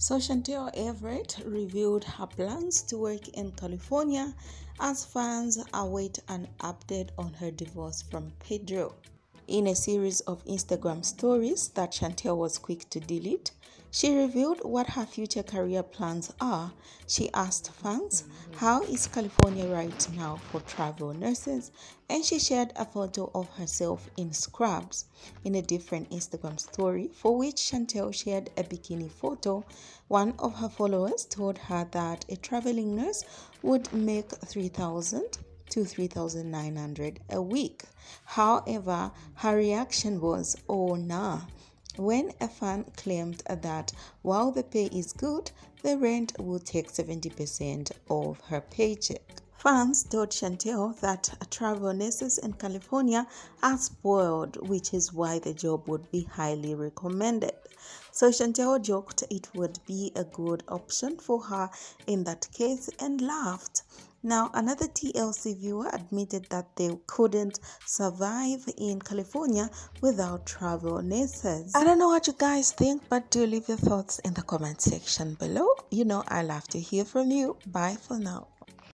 So Chantel Everett revealed her plans to work in California as fans await an update on her divorce from Pedro. In a series of Instagram stories that Chantel was quick to delete, she revealed what her future career plans are. She asked fans, How is California right now for travel nurses? And she shared a photo of herself in scrubs. In a different Instagram story, for which Chantel shared a bikini photo, one of her followers told her that a traveling nurse would make 3000 to 3900 a week. However, her reaction was, oh nah. When a fan claimed that while the pay is good, the rent will take 70% of her paycheck. Fans told Chantel that travel nurses in California are spoiled, which is why the job would be highly recommended. So Chantel joked it would be a good option for her in that case and laughed. Now, another TLC viewer admitted that they couldn't survive in California without travel nurses. I don't know what you guys think, but do leave your thoughts in the comment section below. You know, I love to hear from you. Bye for now.